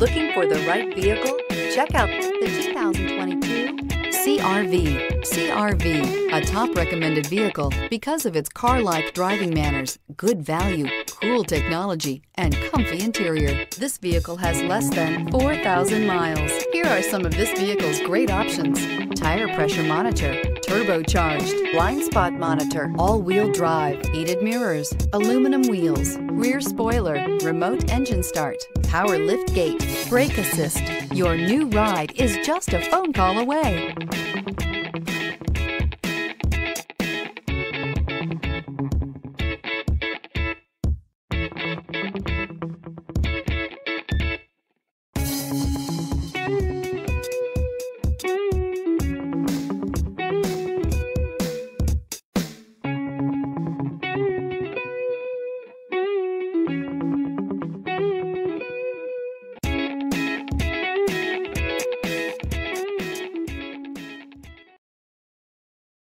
Looking for the right vehicle? Check out the 2022 CRV. CRV, a top recommended vehicle because of its car-like driving manners, good value, cool technology, and comfy interior. This vehicle has less than 4,000 miles. Here are some of this vehicle's great options. Tire pressure monitor, turbocharged, blind spot monitor, all-wheel drive, heated mirrors, aluminum wheels, rear spoiler, remote engine start, power lift gate, brake assist. Your new ride is just a phone call away.